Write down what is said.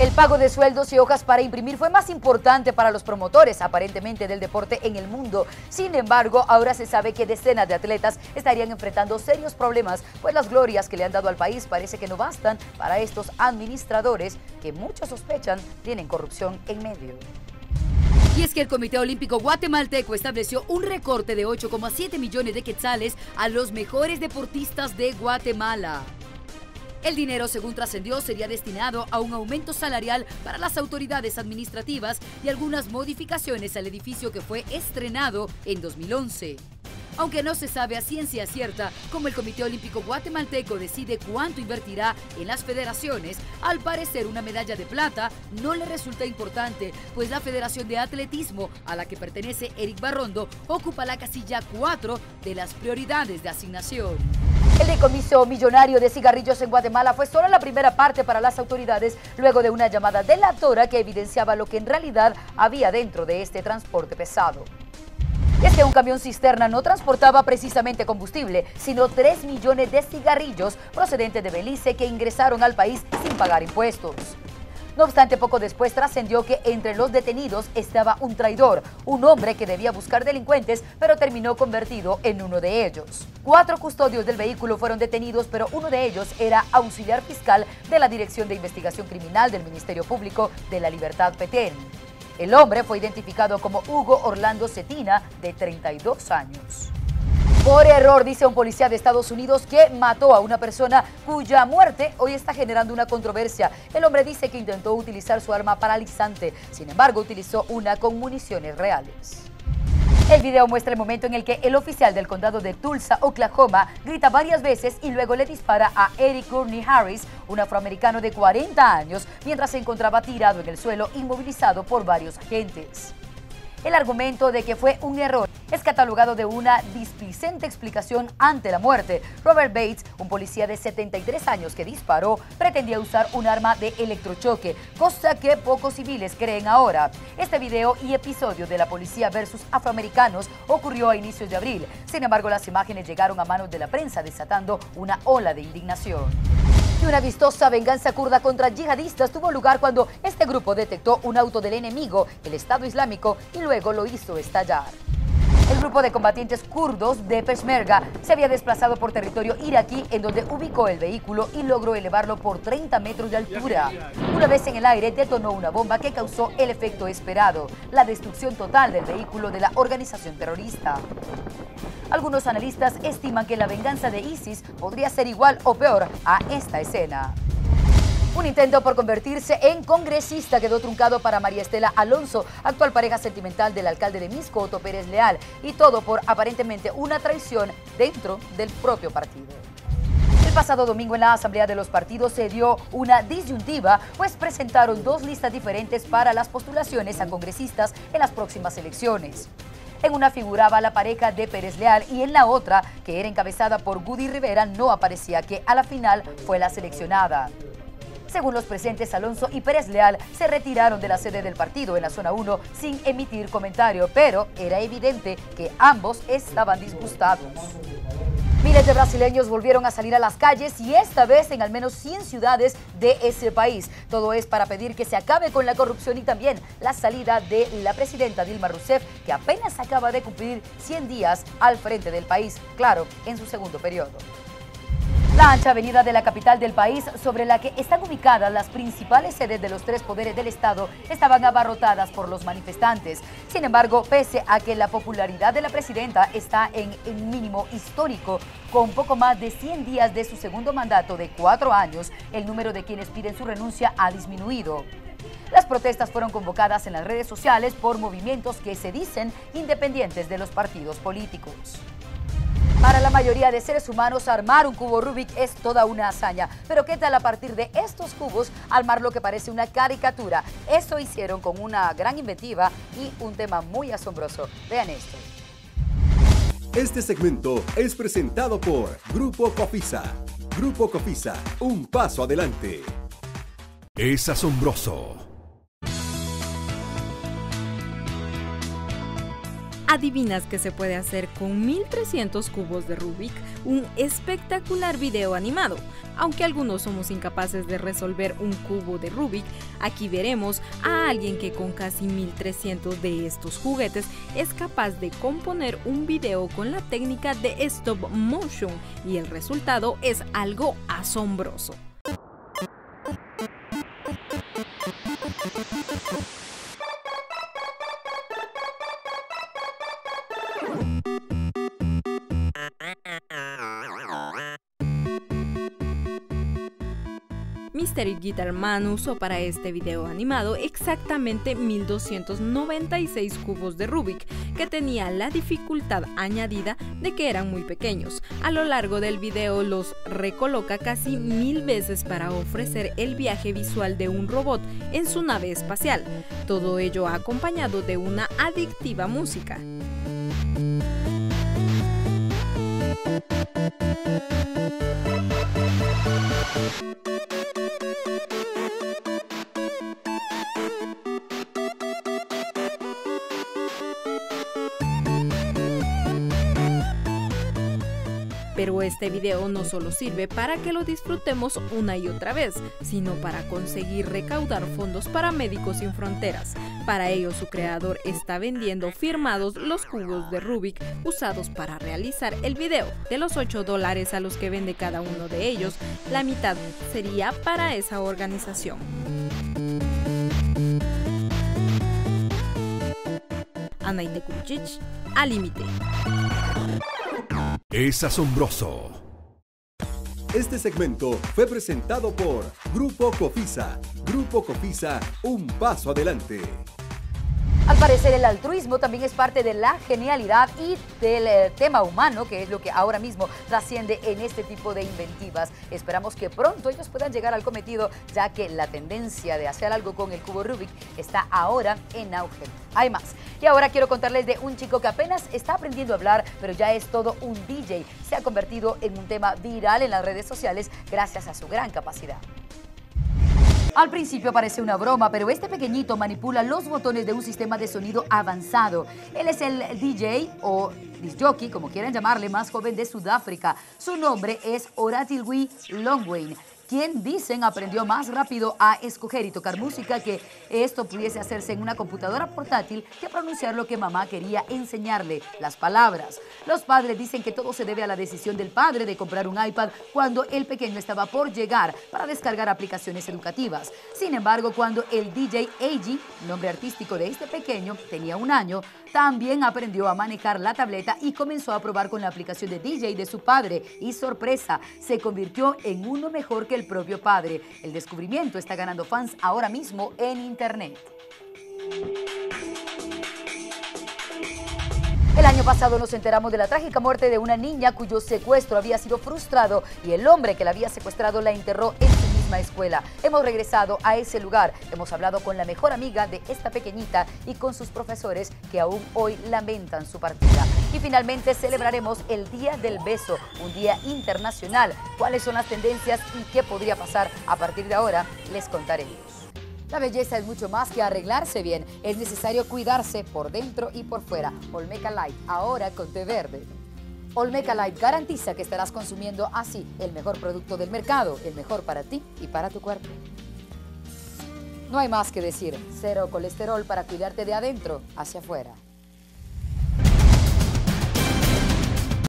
El pago de sueldos y hojas para imprimir fue más importante para los promotores, aparentemente, del deporte en el mundo. Sin embargo, ahora se sabe que decenas de atletas estarían enfrentando serios problemas, pues las glorias que le han dado al país parece que no bastan para estos administradores que muchos sospechan tienen corrupción en medio. Y es que el Comité Olímpico Guatemalteco estableció un recorte de 8,7 millones de quetzales a los mejores deportistas de Guatemala. El dinero, según trascendió, sería destinado a un aumento salarial para las autoridades administrativas y algunas modificaciones al edificio que fue estrenado en 2011. Aunque no se sabe a ciencia cierta cómo el Comité Olímpico Guatemalteco decide cuánto invertirá en las federaciones, al parecer una medalla de plata no le resulta importante, pues la Federación de Atletismo a la que pertenece Eric Barrondo ocupa la casilla 4 de las prioridades de asignación. El decomiso millonario de cigarrillos en Guatemala fue solo la primera parte para las autoridades luego de una llamada delatora que evidenciaba lo que en realidad había dentro de este transporte pesado. Es que un camión cisterna no transportaba precisamente combustible, sino 3 millones de cigarrillos procedentes de Belice que ingresaron al país sin pagar impuestos. No obstante, poco después trascendió que entre los detenidos estaba un traidor, un hombre que debía buscar delincuentes, pero terminó convertido en uno de ellos. Cuatro custodios del vehículo fueron detenidos, pero uno de ellos era auxiliar fiscal de la Dirección de Investigación Criminal del Ministerio Público de la Libertad Petén. El hombre fue identificado como Hugo Orlando Cetina, de 32 años. Por error, dice un policía de Estados Unidos que mató a una persona cuya muerte hoy está generando una controversia. El hombre dice que intentó utilizar su arma paralizante, sin embargo utilizó una con municiones reales. El video muestra el momento en el que el oficial del condado de Tulsa, Oklahoma, grita varias veces y luego le dispara a Eric Courtney Harris, un afroamericano de 40 años, mientras se encontraba tirado en el suelo inmovilizado por varios agentes. El argumento de que fue un error es catalogado de una displicente explicación ante la muerte. Robert Bates, un policía de 73 años que disparó, pretendía usar un arma de electrochoque, cosa que pocos civiles creen ahora. Este video y episodio de la policía versus afroamericanos ocurrió a inicios de abril. Sin embargo, las imágenes llegaron a manos de la prensa desatando una ola de indignación. Y una vistosa venganza kurda contra yihadistas tuvo lugar cuando este grupo detectó un auto del enemigo, el Estado Islámico, y luego lo hizo estallar. El grupo de combatientes kurdos de Peshmerga se había desplazado por territorio iraquí en donde ubicó el vehículo y logró elevarlo por 30 metros de altura. Una vez en el aire detonó una bomba que causó el efecto esperado, la destrucción total del vehículo de la organización terrorista. Algunos analistas estiman que la venganza de ISIS podría ser igual o peor a esta escena. Un intento por convertirse en congresista quedó truncado para María Estela Alonso, actual pareja sentimental del alcalde de Misco, Otto Pérez Leal, y todo por aparentemente una traición dentro del propio partido. El pasado domingo en la Asamblea de los Partidos se dio una disyuntiva, pues presentaron dos listas diferentes para las postulaciones a congresistas en las próximas elecciones. En una figuraba la pareja de Pérez Leal y en la otra, que era encabezada por Goody Rivera, no aparecía que a la final fue la seleccionada. Según los presentes, Alonso y Pérez Leal se retiraron de la sede del partido en la zona 1 sin emitir comentario, pero era evidente que ambos estaban disgustados. Miles de brasileños volvieron a salir a las calles y esta vez en al menos 100 ciudades de ese país. Todo es para pedir que se acabe con la corrupción y también la salida de la presidenta Dilma Rousseff, que apenas acaba de cumplir 100 días al frente del país, claro, en su segundo periodo. La ancha avenida de la capital del país, sobre la que están ubicadas las principales sedes de los tres poderes del Estado, estaban abarrotadas por los manifestantes. Sin embargo, pese a que la popularidad de la presidenta está en un mínimo histórico, con poco más de 100 días de su segundo mandato de cuatro años, el número de quienes piden su renuncia ha disminuido. Las protestas fueron convocadas en las redes sociales por movimientos que se dicen independientes de los partidos políticos. Para la mayoría de seres humanos, armar un cubo Rubik es toda una hazaña. Pero ¿qué tal a partir de estos cubos armar lo que parece una caricatura? Eso hicieron con una gran inventiva y un tema muy asombroso. Vean esto. Este segmento es presentado por Grupo Cofisa. Grupo Cofisa, un paso adelante. Es asombroso. ¿Adivinas qué se puede hacer con 1300 cubos de Rubik? Un espectacular video animado. Aunque algunos somos incapaces de resolver un cubo de Rubik, aquí veremos a alguien que con casi 1300 de estos juguetes es capaz de componer un video con la técnica de stop motion y el resultado es algo asombroso. Mystery Guitar Man usó para este video animado exactamente 1296 cubos de Rubik, que tenía la dificultad añadida de que eran muy pequeños. A lo largo del video los recoloca casi mil veces para ofrecer el viaje visual de un robot en su nave espacial, todo ello acompañado de una adictiva música. Pero este video no solo sirve para que lo disfrutemos una y otra vez, sino para conseguir recaudar fondos para Médicos Sin Fronteras. Para ello su creador está vendiendo firmados los cubos de Rubik usados para realizar el video. De los 8 dólares a los que vende cada uno de ellos, la mitad sería para esa organización. Anaite al límite. Es asombroso. Este segmento fue presentado por Grupo Cofisa. Grupo Cofisa, un paso adelante. Al parecer el altruismo también es parte de la genialidad y del eh, tema humano, que es lo que ahora mismo trasciende en este tipo de inventivas. Esperamos que pronto ellos puedan llegar al cometido, ya que la tendencia de hacer algo con el cubo Rubik está ahora en auge. Hay más. Y ahora quiero contarles de un chico que apenas está aprendiendo a hablar, pero ya es todo un DJ. Se ha convertido en un tema viral en las redes sociales gracias a su gran capacidad. Al principio parece una broma, pero este pequeño manipula los botones de un sistema de sonido avanzado. Él es el DJ o jockey, como quieran llamarle, más joven de Sudáfrica. Su nombre es Oratilwi Longwayne quien dicen aprendió más rápido a escoger y tocar música que esto pudiese hacerse en una computadora portátil que pronunciar lo que mamá quería enseñarle, las palabras. Los padres dicen que todo se debe a la decisión del padre de comprar un iPad cuando el pequeño estaba por llegar para descargar aplicaciones educativas. Sin embargo, cuando el DJ AG, nombre artístico de este pequeño, tenía un año, también aprendió a manejar la tableta y comenzó a probar con la aplicación de DJ de su padre. Y sorpresa, se convirtió en uno mejor que el propio padre. El descubrimiento está ganando fans ahora mismo en Internet. El año pasado nos enteramos de la trágica muerte de una niña cuyo secuestro había sido frustrado y el hombre que la había secuestrado la enterró en su misma escuela. Hemos regresado a ese lugar, hemos hablado con la mejor amiga de esta pequeñita y con sus profesores que aún hoy lamentan su partida. Y finalmente celebraremos el Día del Beso, un día internacional. ¿Cuáles son las tendencias y qué podría pasar a partir de ahora? Les contaremos. La belleza es mucho más que arreglarse bien, es necesario cuidarse por dentro y por fuera. Olmeca Light, ahora con té verde. Olmeca Light garantiza que estarás consumiendo así el mejor producto del mercado, el mejor para ti y para tu cuerpo. No hay más que decir, cero colesterol para cuidarte de adentro hacia afuera.